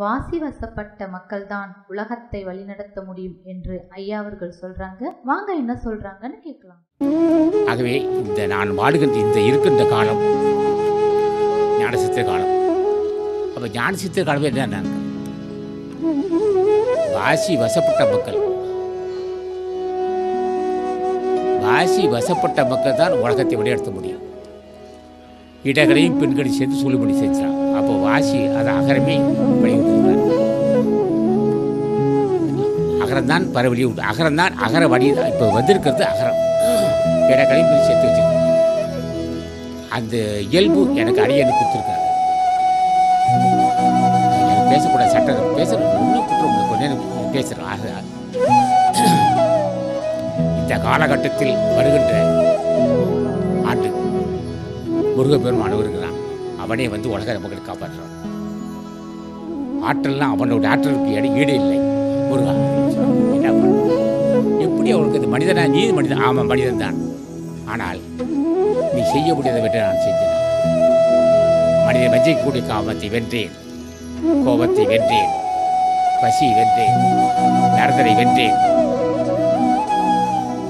வாசி வசப்பட்ட மக்கள்தான் உலகத்தை வழிநடத்த முடியும் என்று ஐயா அவர்கள் சொல்றாங்க. வாங்க என்ன சொல்றாங்கன்னு கேட்கலாம். ஆகவே இந்த நான் வாடுகின்ற இந்த இருக்கின்ற காலம் ஞானசித்திர காலம். அப்போ ஞானசித்திர காலமே என்ன? வாசி வசப்பட்ட மக்கள். வாசி வசப்பட்ட மக்கள் தான் உலகத்தை வழிநடத்த முடியும். இடங்களையும் பெண்களையும் சேர்த்து சொல்லுபடி செஞ்சான் அப்போ வாசி அது அகரமே வெளியிட்டிருக்கிறார் அகரம்தான் பரவழி உண்டு. அகரம்தான் அகர வழி இப்போ வந்திருக்கிறது அகரம். இடங்களையும் பிரித்து சேர்த்து வச்சிருக்கேன். அந்த இயல்பு எனக்கு அடியனு கொடுத்துருக்காங்க எனக்கு பேசக்கூடாது சட்டம் பேசுகிறேன் இன்னும் குற்றம் கொஞ்ச நேரம் பேசுகிறேன் ஆக இந்த காலகட்டத்தில் வருகின்ற ஆண்டு முருகப்பெருமான் வருகிறான் அவனே வந்து உலக நமக்கு காப்பாற்றுறான். ஆற்றல்லாம் அவனோட ஆற்றலுக்கு ஈடு இல்லை. முருகா என்ன எப்படி அவனுக்கு இது மனிதனா நீ மனிதன் ஆமாம் மனிதன் தான். ஆனால் நீ செய்ய முடியாத விட்டு நான் செஞ்சேன் மனிதன் வஞ்சிக்கக்கூடிய காமத்தை வென்றேன். கோபத்தை வென்றேன். பசி வென்றேன். நரதரை வென்றேன்.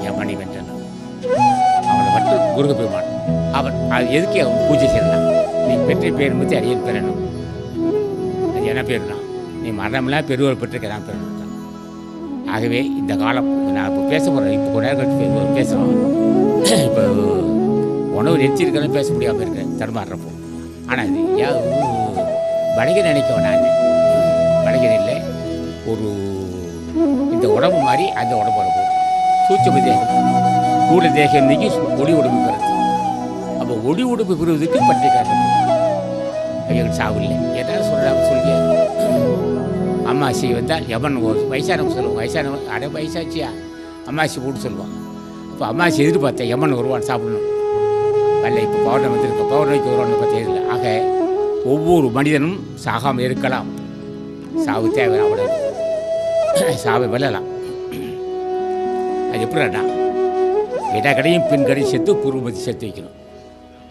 யமனை வென்றேன். அவனை மட்டும் முருகப்பெருமான். அவன் அது அவன் பூஜை செய்யலாம் நீ பெற்ற பேர் பற்றி அரியன் பெறணும். அது என்ன பேர் தான் நீ மரணம்லாம் பெருவர் பெற்றிருக்க நான் பெறணும். ஆகவே இந்த காலம் நான் இப்போ பேச போகிறேன் இப்போ கொஞ்ச நேரம் கழிச்சு பேசுகிறோம் இப்போ உணவு நெச்சிருக்கணும் பேச முடியாமல் இருக்கேன். தடுமாறுறப்போ. ஆனால் இது ஏன் வணிகன் நினைக்க நான். வணிகன் இல்லை. ஒரு இந்த உடம்பு மாதிரி அந்த உடம்பு இருக்கும் சூட்சம தேகம். கூட தேகம் நீக்கி சு- ஒளி உடம்பு பெறுது நம்ம ஒடி உடுப்பு பெறுவதற்கு பற்றிக்காக எங்களுக்கு சாவில்லை. ஏதாவது சொல்கிறாங்க சொல்லிய. அம்மாசி வந்தால் எவன் ஒரு வயசானவங்க சொல்லுவாங்க. வயசானவன் அட வயசாச்சியா? அம்மாசி போட்டு சொல்லுவாங்க. இப்போ அம்மாசி எதிர்பார்த்தேன் எவன் வருவான் சாப்பிடணும். அல்ல இப்போ பௌர்ணமி வந்திருக்க. பௌர்ணமிக்கு வருவான்னு பார்த்ததில்லை ஆக ஒவ்வொரு மனிதனும் சாகாமல் இருக்கலாம். சாவு தேவை அவ்வளவு சாவை வெல்லலாம். அது எப்படின்னா இடக்கடையும் பின்கடையும் சேர்த்து பூர்வமதி சேர்த்து வைக்கணும்.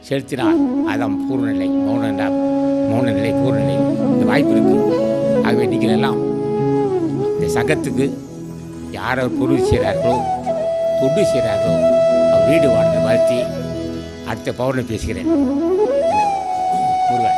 செலுத்தினால் அதான் பூர்ணநிலை மௌன மௌனநிலை நிலை பூர்ணநிலை. இந்த வாய்ப்பு இருக்குது ஆகவே நீங்கள் எல்லாம் இந்த சங்கத்துக்கு யார் பொருள் செய்கிறார்களோ தொண்டு செய்கிறார்களோ அவர் வீடு வாழ்ந்து வாழ்த்தி அடுத்த பௌர்ணமி பேசுகிறேன். முருகன்